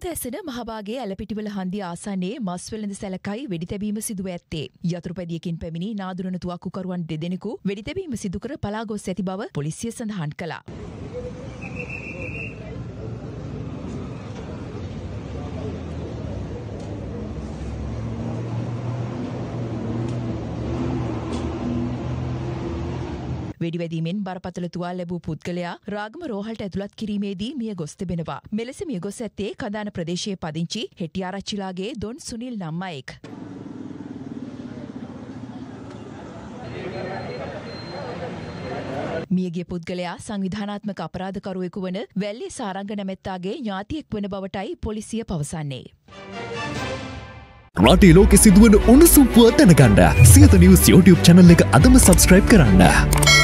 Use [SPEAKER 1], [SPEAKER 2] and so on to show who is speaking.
[SPEAKER 1] උදැසන මහබාගේ ඇලපිටිවල හන්දි ආසන්නේ මස්වලඳ සැලකයි වෙඩිතැබීම සිදුව ඇත්තේ. යතුරුපැදියකින් පැමිණි නාදුරන තුවක්කුකරුවන් දෙදෙනෙකු වෙඩිතැබීම සිදුකර පලාගොස් ඇති බව පොලිසිය සඳහන් කළා. වෙඩිවැදීමෙන් බරපතල තුවා ලැබූ පුද්ගලයා රාගම රෝහල්ට ඇතුළත් කිරීමේදී මිය ගොස් තිබෙනවා. මෙලෙස මිය ගොස් ඇත්තේ කදාන ප්‍රදේශයේ පදිංචි හෙටියාරච්චිලාගේ දොන් සුනිල් නම්මයෙක්. මියගේ පුද්ගලයා සංවිධානාත්මක අපරාධකරුවෙකු වන වැල්ලේ සාරංග නැමැත්තාගේ ඥාතියෙක් වන බවටයි පොලිසිය පවසන්නේ.
[SPEAKER 2] රටේ ලෝකෙ සිදුවන උණුසුම්පුව දැනගන්න සියත නිවස් YouTube චැනල් එක අදම සබස්ක්‍රයිබ් කරන්න.